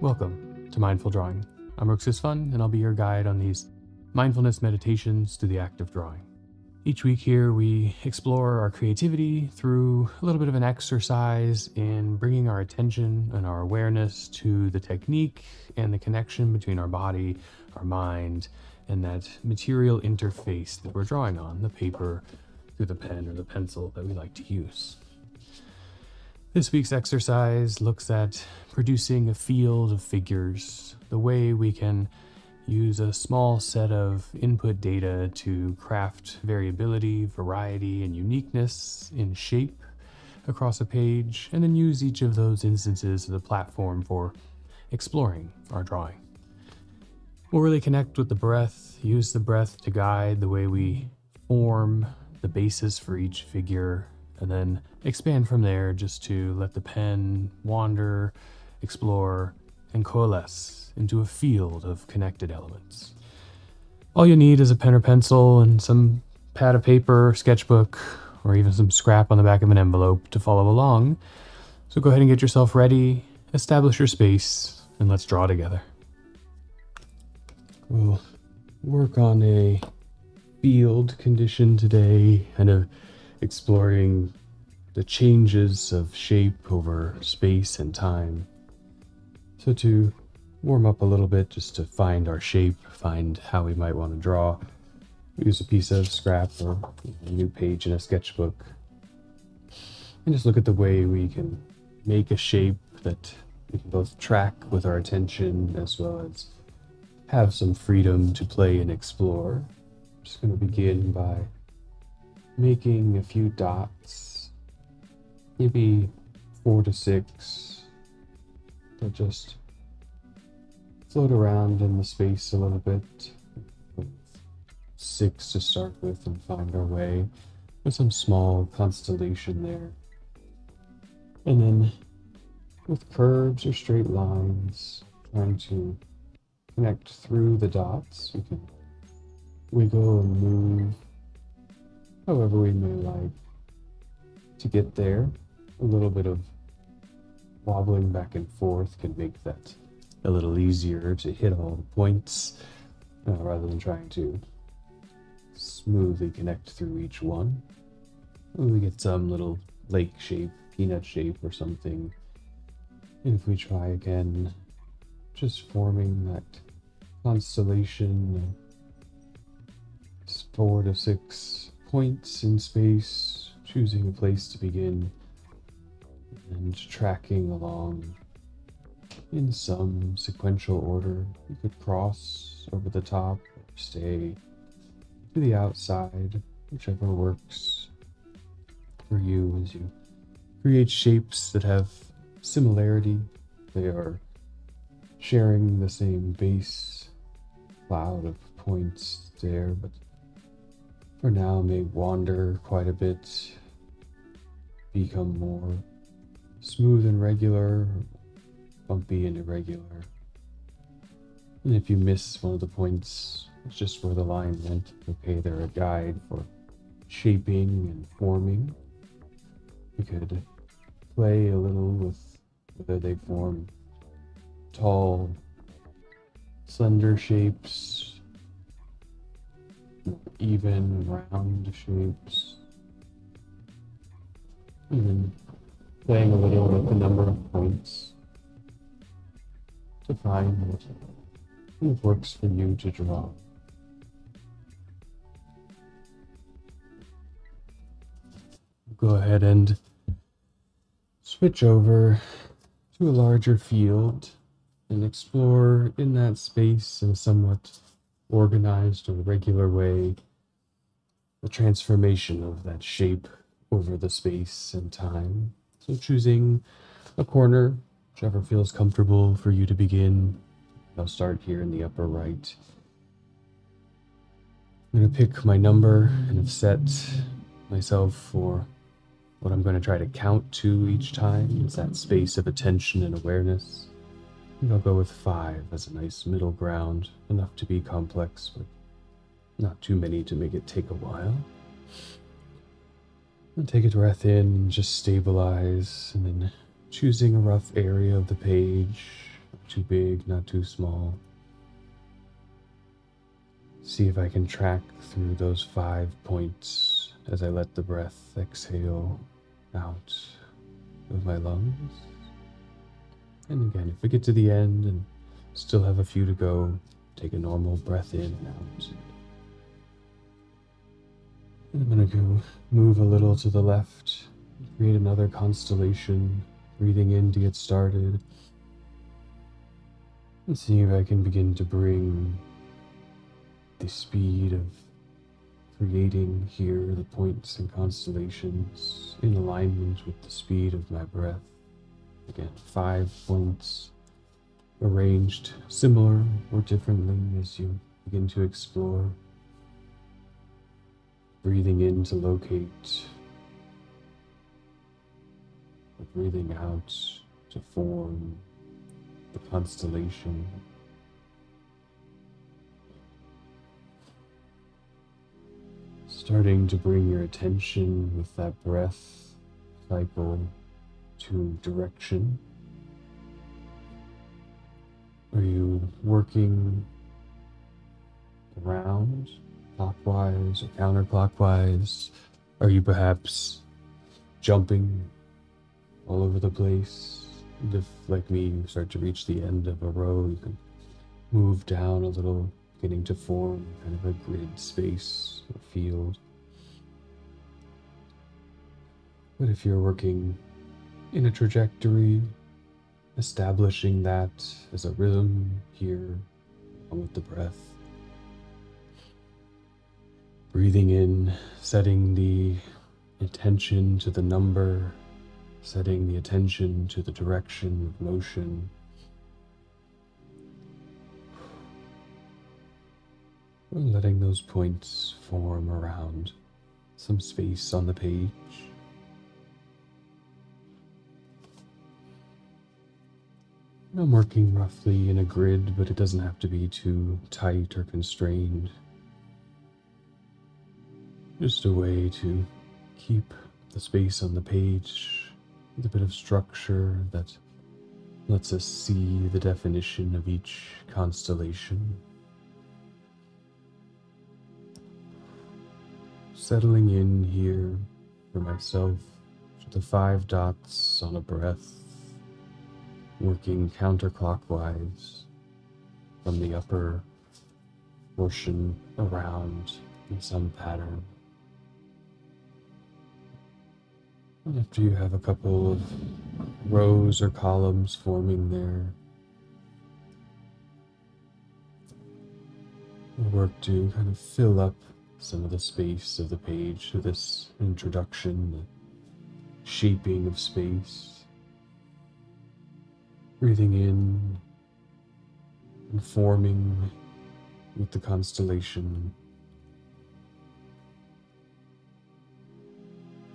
Welcome to Mindful Drawing. I'm Rooks Fun, and I'll be your guide on these mindfulness meditations to the act of drawing. Each week here, we explore our creativity through a little bit of an exercise in bringing our attention and our awareness to the technique and the connection between our body, our mind, and that material interface that we're drawing on the paper through the pen or the pencil that we like to use. This week's exercise looks at producing a field of figures, the way we can use a small set of input data to craft variability, variety, and uniqueness in shape across a page, and then use each of those instances as a platform for exploring our drawing. We'll really connect with the breath, use the breath to guide the way we form the basis for each figure and then expand from there just to let the pen wander, explore, and coalesce into a field of connected elements. All you need is a pen or pencil and some pad of paper, sketchbook, or even some scrap on the back of an envelope to follow along. So go ahead and get yourself ready, establish your space, and let's draw together. We'll work on a field condition today, kind of exploring the changes of shape over space and time. So, to warm up a little bit, just to find our shape, find how we might want to draw, use a piece of scrap or a new page in a sketchbook, and just look at the way we can make a shape that we can both track with our attention as well as have some freedom to play and explore. I'm just going to begin by making a few dots, maybe four to six, that just float around in the space a little bit. Six to start with and find our way with some small constellation there. And then with curves or straight lines, trying to connect through the dots, we can wiggle and move however we may like to get there. A little bit of wobbling back and forth can make that a little easier to hit all the points uh, rather than trying to smoothly connect through each one. we get some little lake shape, peanut shape, or something. And if we try again, just forming that constellation, four to six points in space, choosing a place to begin, and tracking along in some sequential order. You could cross over the top or stay to the outside, whichever works for you as you create shapes that have similarity. They are sharing the same base cloud of points there, but for now may wander quite a bit, become more smooth and regular, bumpy and irregular. And if you miss one of the points, it's just where the line went. Okay, they're a guide for shaping and forming. You could play a little with whether they form tall, slender shapes even round shapes. Even playing a little with the number of points to find what works for you to draw. Go ahead and switch over to a larger field and explore in that space in somewhat organized or regular way the transformation of that shape over the space and time. So choosing a corner, whichever feels comfortable for you to begin. I'll start here in the upper right. I'm going to pick my number and have set myself for what I'm going to try to count to each time. Is that space of attention and awareness. I'll go with five as a nice middle ground, enough to be complex, but not too many to make it take a while. And take a breath in, just stabilize, and then choosing a rough area of the page, too big, not too small. See if I can track through those five points as I let the breath exhale out of my lungs. And again, if we get to the end and still have a few to go, take a normal breath in and out. And I'm gonna go move a little to the left, create another constellation, breathing in to get started. And see if I can begin to bring the speed of creating here the points and constellations in alignment with the speed of my breath. Again, five points arranged similar or differently as you begin to explore. Breathing in to locate, breathing out to form the constellation. Starting to bring your attention with that breath cycle to direction. Are you working around clockwise or counterclockwise? Are you perhaps jumping all over the place? And if, like me, you start to reach the end of a row, you can move down a little, beginning to form kind of a grid space or field. But if you're working in a trajectory, establishing that as a rhythm here with the breath. Breathing in, setting the attention to the number, setting the attention to the direction of motion. letting those points form around some space on the page. I'm working roughly in a grid, but it doesn't have to be too tight or constrained. Just a way to keep the space on the page with a bit of structure that lets us see the definition of each constellation. Settling in here for myself the five dots on a breath working counterclockwise from the upper portion around in some pattern. And after you have a couple of rows or columns forming there, work to kind of fill up some of the space of the page to this introduction, the shaping of space. Breathing in and forming with the constellation.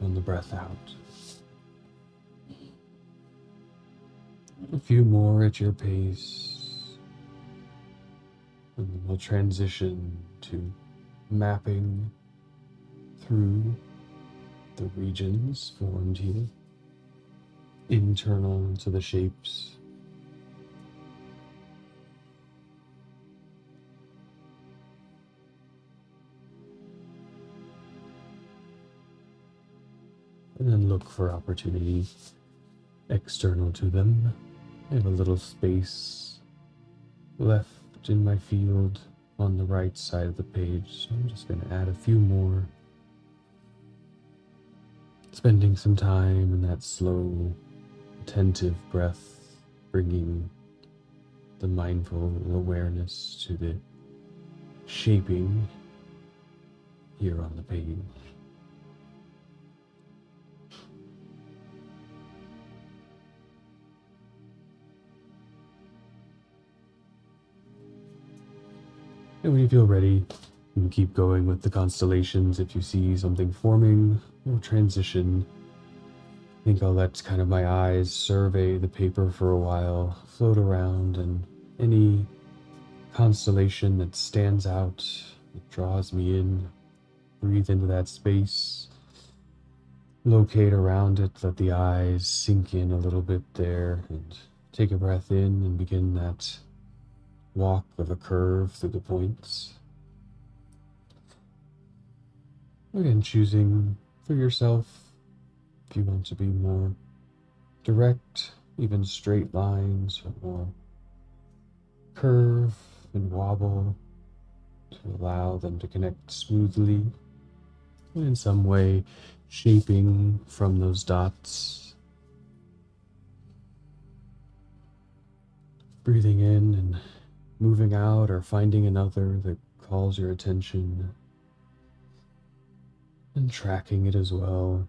And the breath out. A few more at your pace. And then we'll transition to mapping through the regions formed here, internal to the shapes and then look for opportunities external to them. I have a little space left in my field on the right side of the page, so I'm just going to add a few more. Spending some time in that slow, attentive breath, bringing the mindful awareness to the shaping here on the page. And when you feel ready, you can keep going with the constellations if you see something forming or transition. I think I'll let kind of my eyes survey the paper for a while, float around, and any constellation that stands out, that draws me in, breathe into that space, locate around it, let the eyes sink in a little bit there, and take a breath in and begin that walk of a curve through the points. Again, choosing for yourself if you want to be more direct, even straight lines, or curve and wobble to allow them to connect smoothly and in some way shaping from those dots. Breathing in and moving out or finding another that calls your attention and tracking it as well.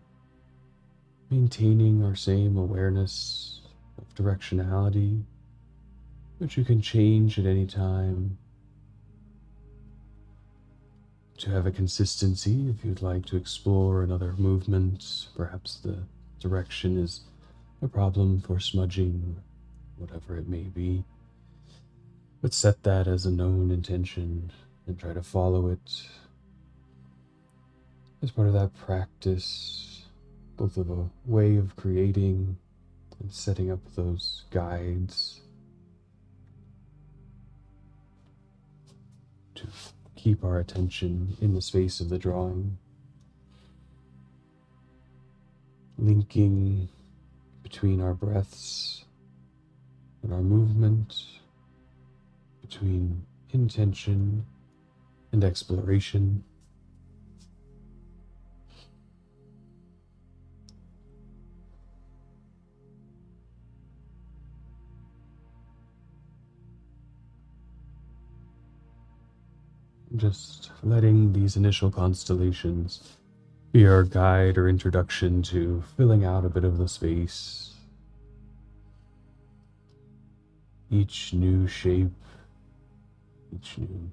Maintaining our same awareness of directionality, which you can change at any time to have a consistency if you'd like to explore another movement. Perhaps the direction is a problem for smudging, whatever it may be. But set that as a known intention and try to follow it. As part of that practice, both of a way of creating and setting up those guides to keep our attention in the space of the drawing, linking between our breaths and our movement, between intention and exploration. Just letting these initial constellations be our guide or introduction to filling out a bit of the space. Each new shape, each new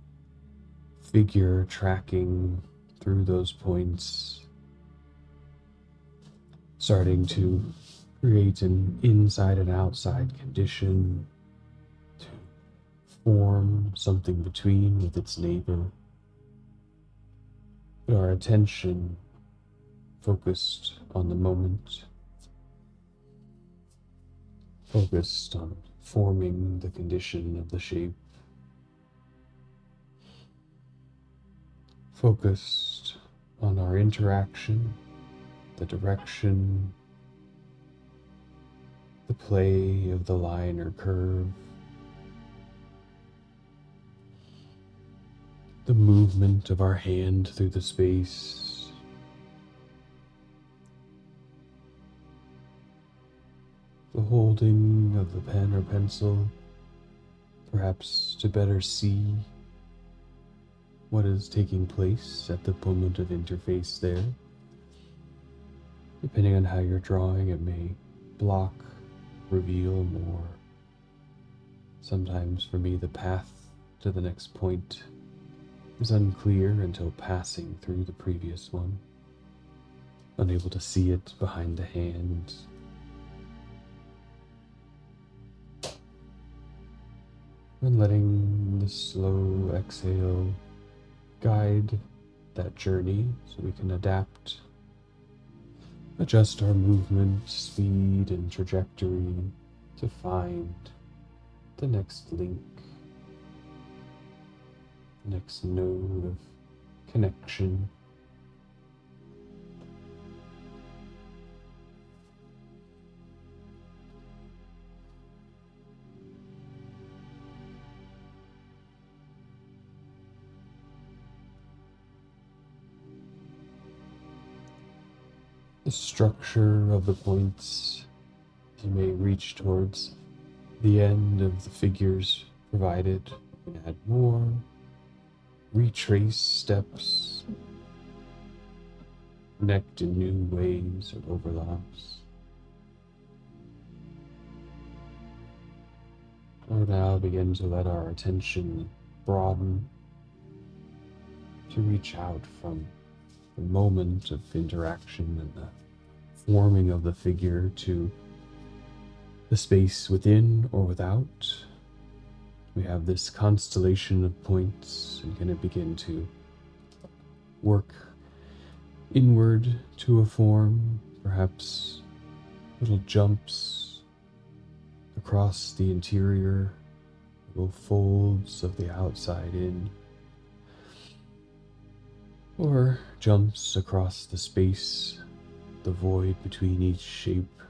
figure tracking through those points, starting to create an inside and outside condition to form something between with its neighbor. But our attention focused on the moment, focused on forming the condition of the shape, focused on our interaction, the direction, the play of the line or curve. the movement of our hand through the space. The holding of the pen or pencil, perhaps to better see what is taking place at the moment of interface there. Depending on how you're drawing, it may block, reveal more. Sometimes for me, the path to the next point is unclear until passing through the previous one, unable to see it behind the hand. And letting the slow exhale guide that journey so we can adapt, adjust our movement, speed, and trajectory to find the next link next node of connection. The structure of the points you may reach towards the end of the figures provided. Add more retrace steps, connect in new ways or overlaps. Or now begin to let our attention broaden to reach out from the moment of interaction and the forming of the figure to the space within or without. We have this constellation of points and going to begin to work inward to a form, perhaps little jumps, across the interior, little folds of the outside in, or jumps across the space, the void between each shape,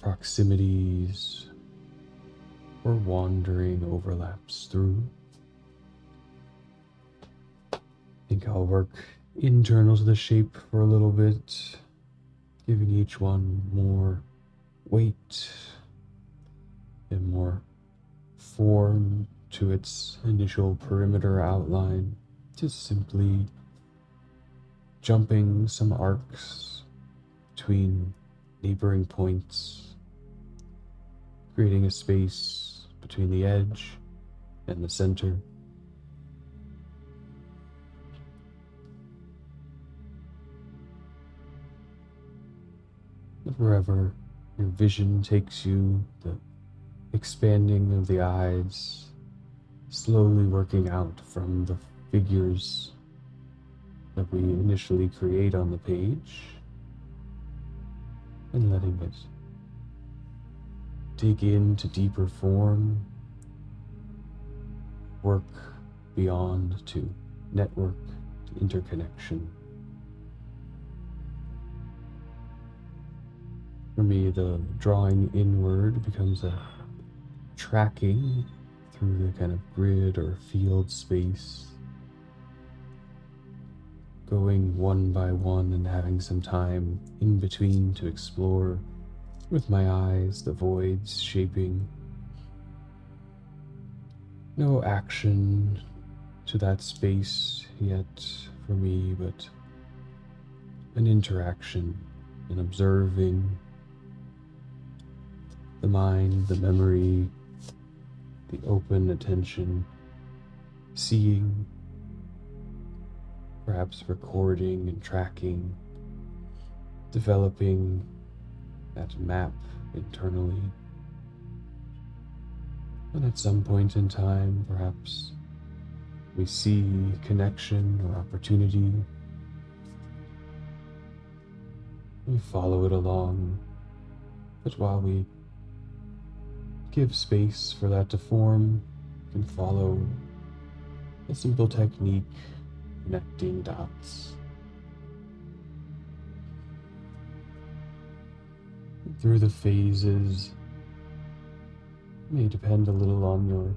proximities, or wandering overlaps through. I think I'll work internal to the shape for a little bit, giving each one more weight and more form to its initial perimeter outline, just simply jumping some arcs between neighboring points, creating a space between the edge and the center. Wherever your vision takes you, the expanding of the eyes, slowly working out from the figures that we initially create on the page, and letting it dig into deeper form, work beyond to network to interconnection. For me, the drawing inward becomes a tracking through the kind of grid or field space, going one by one and having some time in between to explore with my eyes the voids shaping. No action to that space yet for me, but an interaction, an observing the mind, the memory, the open attention, seeing, perhaps recording and tracking, developing that map internally. And at some point in time, perhaps we see connection or opportunity. We follow it along, but while we give space for that to form. You can follow a simple technique connecting dots. Through the phases may depend a little on your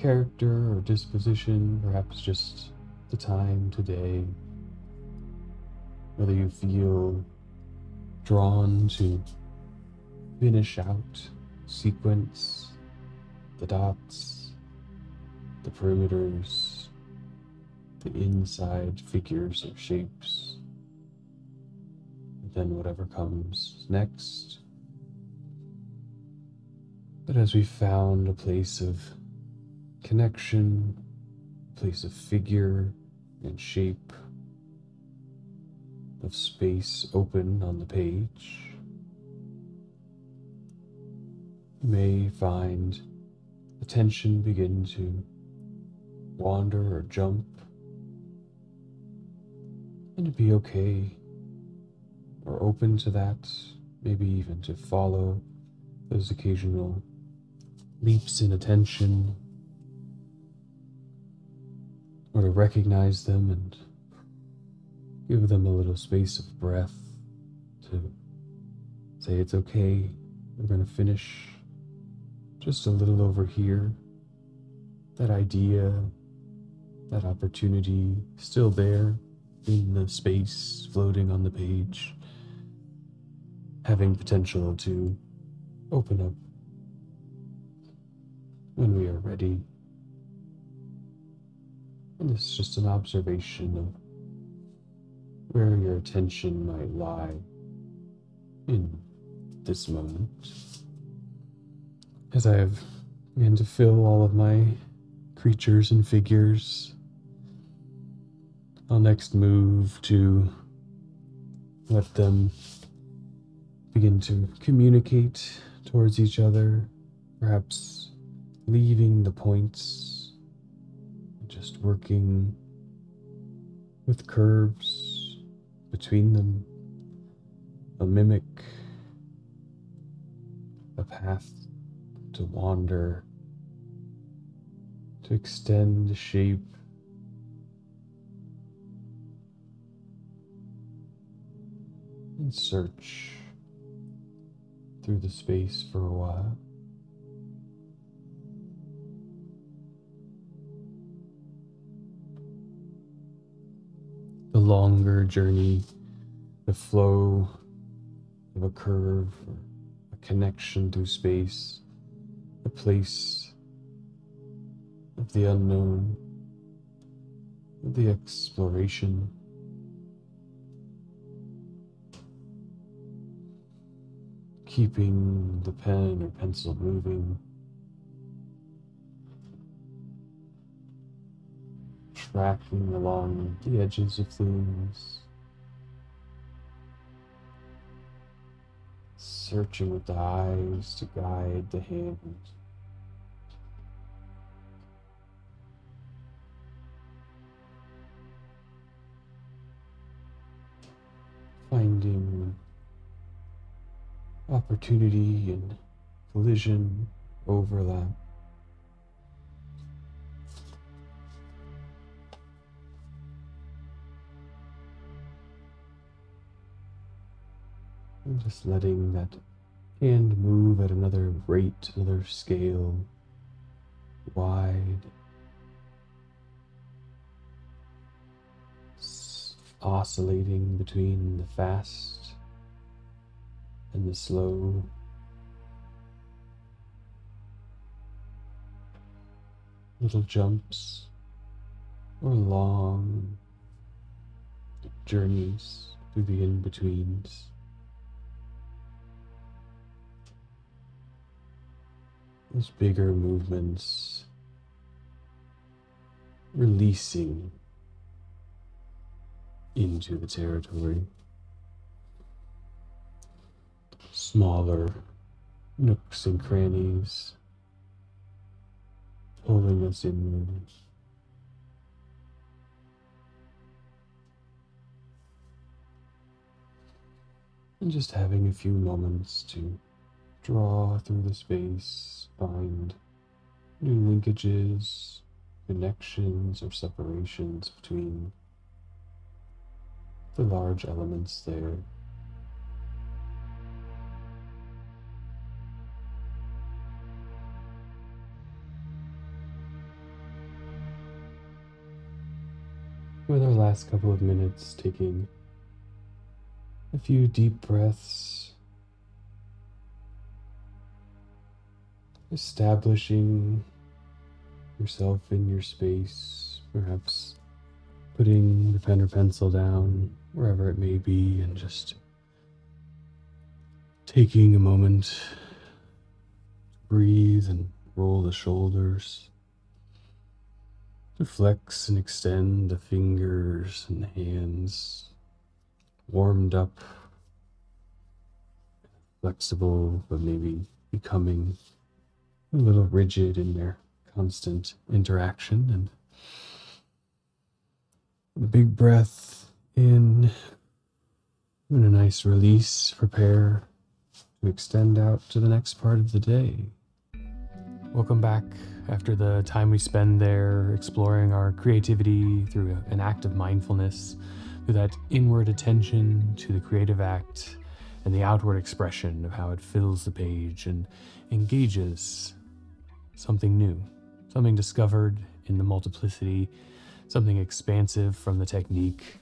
character or disposition, perhaps just the time today, whether you feel drawn to finish out, sequence the dots, the perimeters, the inside figures or shapes, and then whatever comes next. But as we found a place of connection, place of figure and shape, of space open on the page, you may find attention begin to wander or jump, and be okay or open to that, maybe even to follow those occasional leaps in attention, or to recognize them and give them a little space of breath to say it's okay, we're going to finish just a little over here. That idea, that opportunity still there in the space floating on the page, having potential to open up when we are ready. And it's just an observation of where your attention might lie in this moment as I have begun to fill all of my creatures and figures. I'll next move to let them begin to communicate towards each other, perhaps leaving the points, just working with curves between them, a mimic a path to wander, to extend the shape. Search through the space for a while. The longer journey, the flow of a curve, a connection through space, a place of the unknown, of the exploration. Keeping the pen or pencil moving. Tracking along the edges of things. searching with the eyes to guide the hand. Opportunity and collision, overlap. And just letting that hand move at another rate, another scale, wide, oscillating between the fast and the slow. Little jumps or long journeys through the in betweens. those bigger movements, releasing into the territory. Smaller nooks and crannies pulling us inward. And just having a few moments to draw through the space, find new linkages, connections, or separations between the large elements there. With our last couple of minutes, taking a few deep breaths? Establishing yourself in your space, perhaps putting the pen or pencil down wherever it may be, and just taking a moment. To breathe and roll the shoulders, to flex and extend the fingers and hands, warmed up, flexible, but maybe becoming a little rigid in their constant interaction. And the big breath in. And a nice release. Prepare to extend out to the next part of the day. Welcome back after the time we spend there exploring our creativity through an act of mindfulness through that inward attention to the creative act and the outward expression of how it fills the page and engages something new, something discovered in the multiplicity, something expansive from the technique,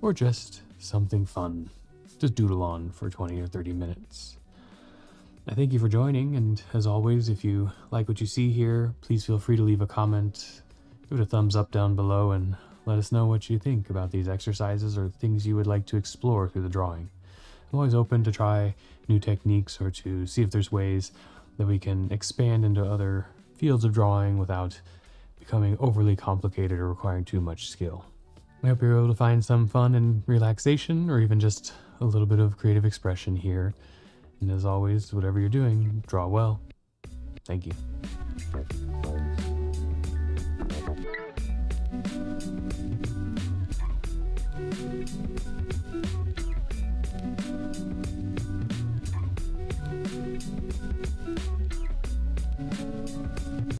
or just something fun to doodle on for 20 or 30 minutes. I thank you for joining, and as always, if you like what you see here, please feel free to leave a comment, give it a thumbs up down below, and let us know what you think about these exercises or things you would like to explore through the drawing. I'm always open to try new techniques or to see if there's ways that we can expand into other fields of drawing without becoming overly complicated or requiring too much skill. I hope you're able to find some fun and relaxation, or even just a little bit of creative expression here. And as always, whatever you're doing, draw well. Thank you.